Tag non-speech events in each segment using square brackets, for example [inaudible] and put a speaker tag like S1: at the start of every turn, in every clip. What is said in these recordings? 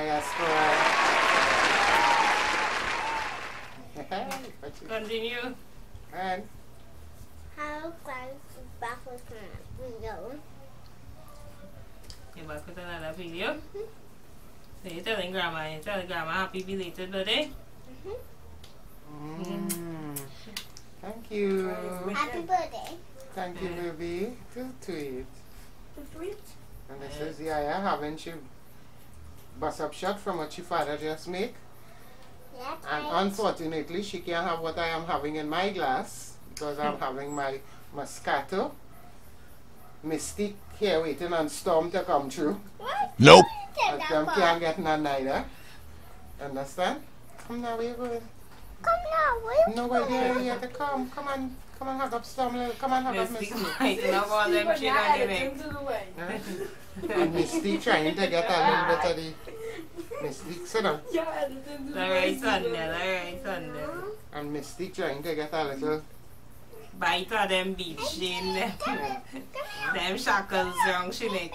S1: this is Yaya Squad. What you-
S2: Continue.
S1: and
S3: How guys back with my window.
S2: You're back with another video. So you're telling grandma, you're telling grandma happy belated birthday.
S1: mm, thank you,
S3: Happy birthday.
S1: thank you, baby. Too sweet.
S3: Sweet.
S1: And this is Yaya having she bust up shot from what she father just make.
S3: Yeah,
S1: And
S3: I,
S1: unfortunately, she can't have what I am having in my glass because I'm [laughs] having my Moscato. Mystique here waiting on Storm to come through.
S3: what?
S4: Nope.
S3: Take
S1: But them can't get none neither. Understand? Come now, where you going?
S3: Come now, where
S1: No way there you have to come. Come on. Come on, hug up Storm. little- Come on, hug up
S2: Mystic
S1: Mystique.
S2: biting up all them chin on your neck.
S1: Huh? [laughs] And Mystique trying to get a little bit of the Mystique, sit down.
S2: Alright, son, then, alright, son, then.
S1: And Mystique trying to get a little.
S2: Bite of them beach in them. them shackles wrong she neck.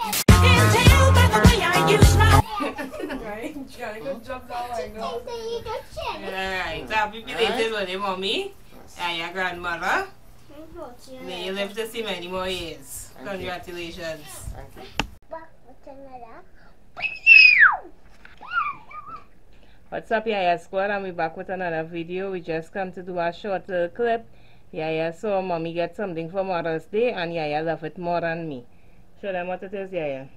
S5: Right? She gotta go jump down like no.
S3: So you got shit.
S2: Alright, happy belated birthday, mommy. And your grandmother. May you live to see many more years.
S1: Thank you.
S2: Congratulations.
S1: Thank you.
S2: What's up, Yaya Squad? And we back with another video. We just come to do a short uh, clip. Yaya saw mommy get something for Mother's Day, and Yaya love it more than me. Show them what it is, Yaya.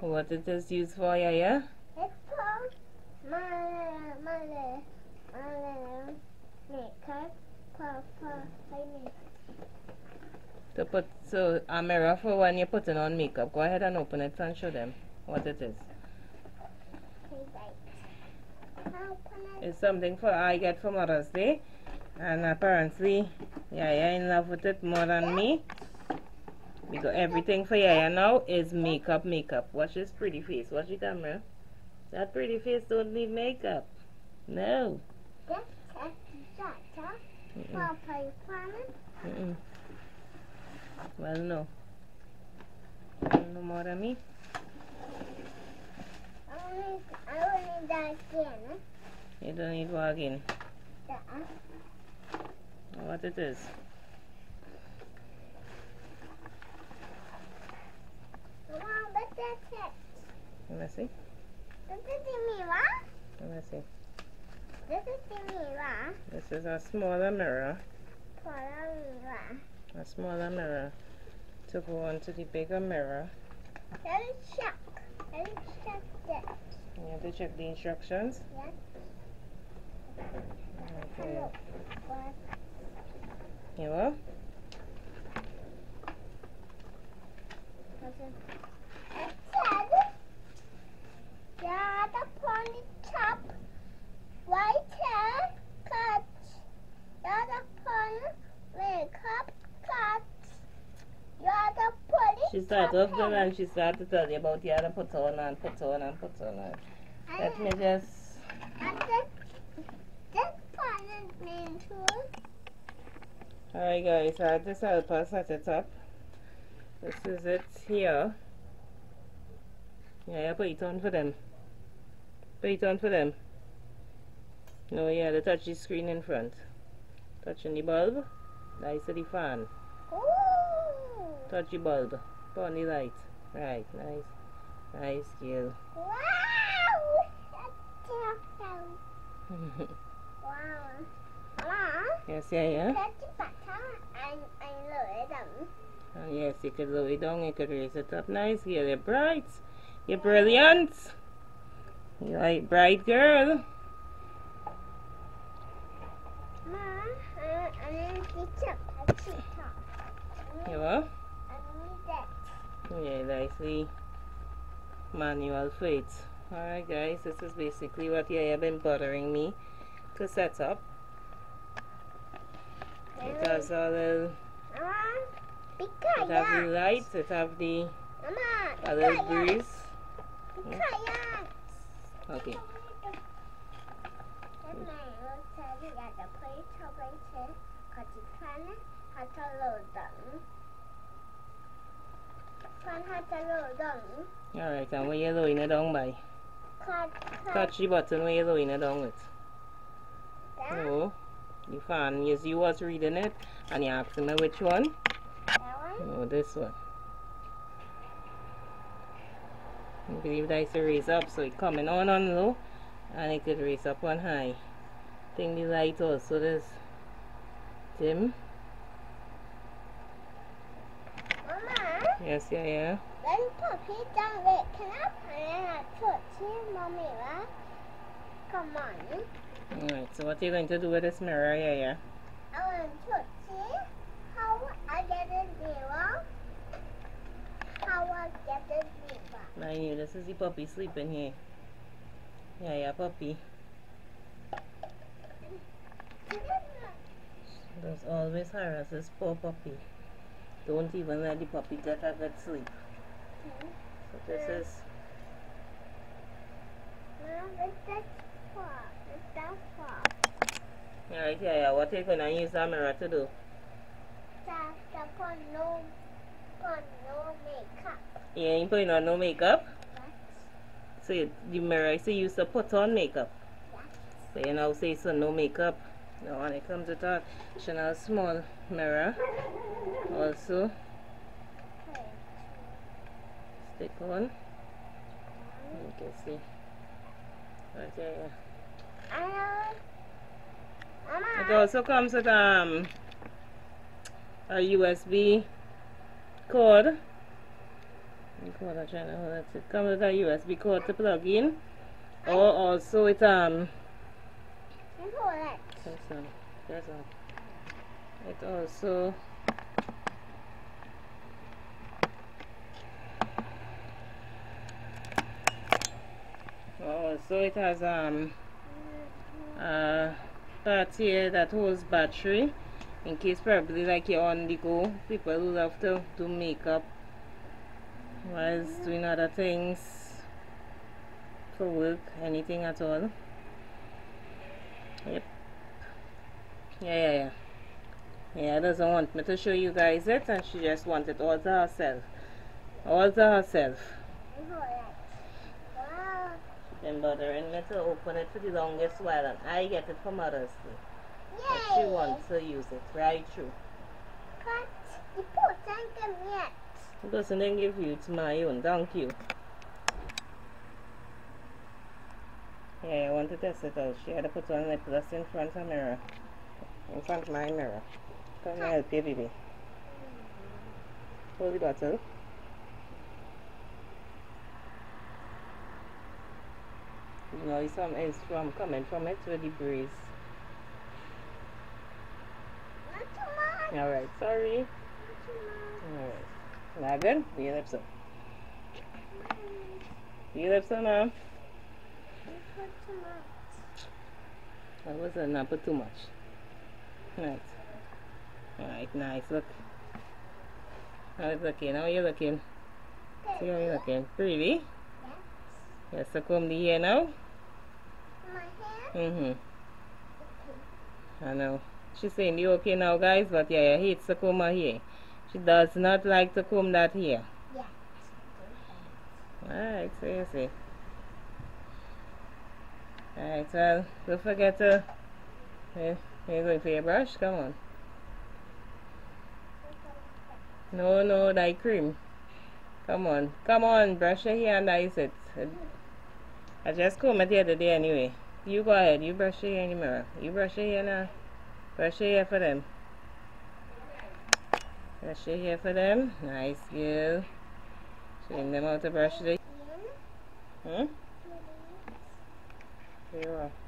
S2: What it is used for, Yaya?
S3: It's for my, my, my makeup. Papa, I make
S2: To put so a mirror for when you're putting on makeup. Go ahead and open it and show them what it is.
S3: How can I
S2: It's something for I get for Mother's Day, and apparently yeah Yaya in love with it more than me. Because everything for Yaya now is makeup, makeup. Watch this pretty face. Watch the camera. That pretty face don't need makeup. No.
S3: get that? That?
S2: Mm-mm.
S3: Papa, you want
S2: Mm-mm. Well, no. No more me.
S3: I only, I only that again.
S2: You don't need wagging.
S3: That.
S2: What it is.
S3: Wow, but that's it.
S2: Let me see.
S3: This is the mirror.
S2: Let me see.
S3: This is the mirror.
S2: This is a smaller mirror.
S3: The mirror.
S2: A smaller mirror to go onto the bigger mirror.
S3: Let's check. Let's check this.
S2: You have to check the instructions.
S3: Yes.
S2: Okay. You will? Started off the and she started to tell you about you had to put on and put on and put on. And let me just.
S3: And this, this pony name too.
S2: Alright, guys, I this help us set it up. This is it here. Yeah, yeah, put it on for them. Put it on for them. No, yeah, the touch the screen in front. Touching the bulb. Nice to the fan.
S3: Ooh.
S2: Touch the bulb. The light. Right, nice. Nice, girl.
S3: Wow. Wow. [laughs]
S2: Yes, yeah, yeah.
S3: That's the button and I lower them.
S2: Oh, yes, you could lower it down, you could raise it up nice. You're bright. You're brilliant. You're like bright girl.
S3: Ma, I, I need to a cheetah.
S2: You are? Yeah, nicely manual it. Alright guys, this is basically what you have been bothering me to set up. It has a little It have the lights, it have the a little breeze.
S3: Quiet.
S2: Okay.
S3: Ada play sabay siya. Kasi fan hatalodan. Fan hatalodan.
S2: Alright, and where you lowering it down by? Touch the button where you lowering it down with. No. The fan, yes, you was reading it, and you asking me which one?
S3: that one.
S2: No, this one. I believe that is a raise up, so it's coming on on low, and it could raise up on high. think the light also is dim. Yes, yeah, yeah.
S3: then puppy down there. Can I put in a tootsie, mommy? Right? Come on.
S2: Alright, so what are you going to do with this mirror? Yeah, yeah.
S3: I want to tootsie. How I get a zero? How I get a zero?
S2: Mind you, this is the puppy sleeping here. Yeah, yeah, puppy. There's always harass this poor puppy. Don't even let the puppy get a good sleep. So this is
S3: Mom, it's that far. It's that far.
S2: alright. Yeah, yeah. What are you gonna use that mirror to do?
S3: That's put no, put no makeup.
S2: You ain't putting on no makeup.
S3: That's
S2: So you, the mirror so you used to put on makeup. So you now say so no makeup. Now when it comes to that, Chanel small mirror. Also stick on. You can see. okay yeah. It also comes with um a USB cord. Cord I'm trying to hold it. It comes with a USB cord to plug in. Or also it um
S3: you hold it.
S2: there's some there's it also also it has um uh here that holds battery in case probably like you're on the go. People who love to do makeup while doing other things for work anything at all. Yep. Yeah yeah yeah. Yeah doesn't want me to show you guys it and she just wanted all to herself. All to herself
S3: You hold it. Wow.
S2: Been bothering me to open it for the longest while and I get it for Mother's Day but
S3: Yay.
S2: she wants to use it right through
S3: Cut. You put thank them yet.
S2: Listen, then give you to my own. Thank you. Yeah, I want to test it out. She had to put on lip gloss in front of mirror. In front of my mirror. Come here, help you, baby. Hold the bottle. You know, some is from coming from it with the breeze.
S3: Not too much.
S2: Alright, sorry.
S3: Not too
S2: Alright. Now good? Do your lips up.
S3: much.
S2: Do your lips up now.
S3: You too much.
S2: That was a not put too much. Right. Alright, nice. Look. How it's looking? How you looking? See how you looking? Pretty?
S3: Yes.
S2: So the hair now.
S3: My.
S2: Mm-hmm. I know. She's saying you okay now, guys, but yeah, she hates to comb her hair. She does not like to comb that hair.
S3: Yes.
S2: Alright, so you see. Alright, well, don't forget to. Hey, you're going for your brush? Come on. No, no, that cream. Come on. Come on, brush your hair and ice it. I just combed it the other day anyway. You go ahead, you brush your hair in the mirror. You brush your hair now. Brush your hair for them. Brush your hair for them. Nice girl. Showing them how to brush the
S3: Ian,
S2: Hmm? Here you are.